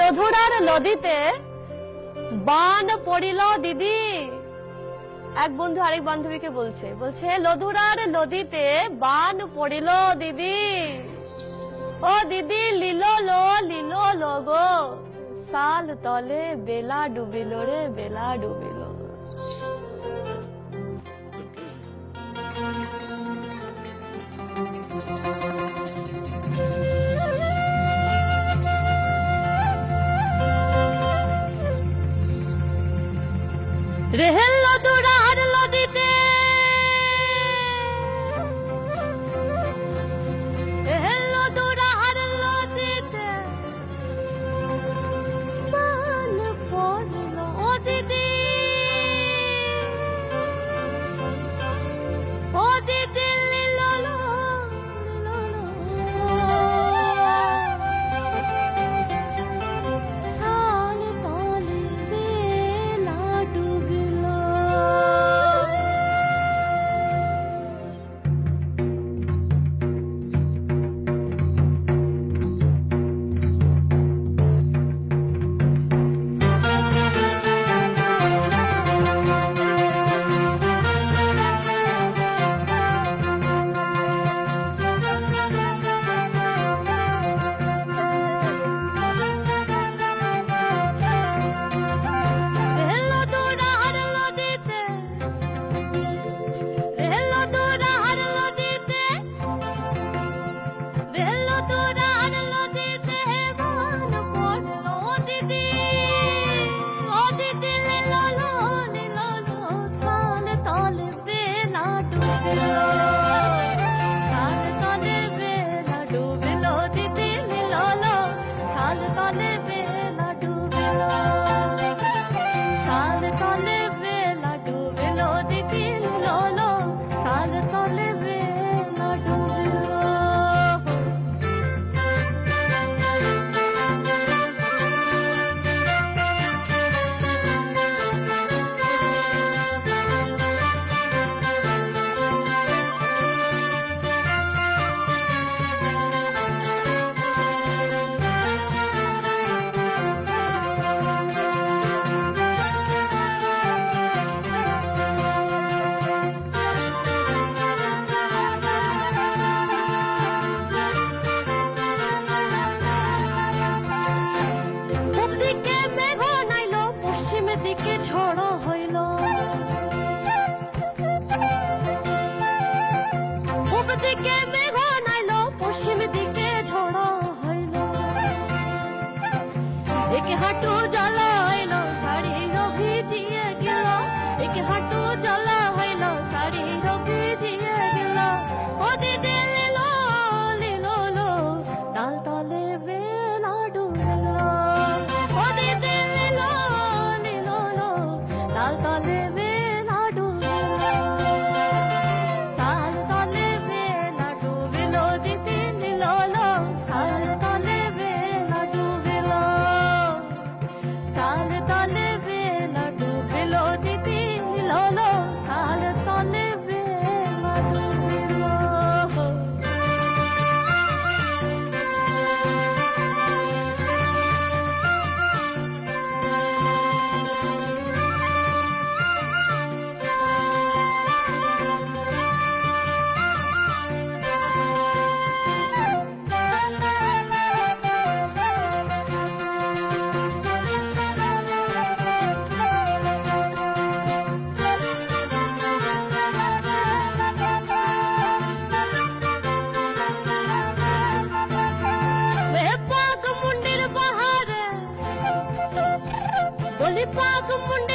লধুরার নদীতে বান পড়িল দিদি। এক বন্ধু আরেক বান্ধবীকে বলছে বলছে, লোধুরার নদীতে বান পড়িল দিদি। ও দিদি, লিল লো, লিল লগো গো। সাল তলে বেলা ডুবিল রে, বেলা ডুবিল रहल হাঁটু জল Lipa, come on,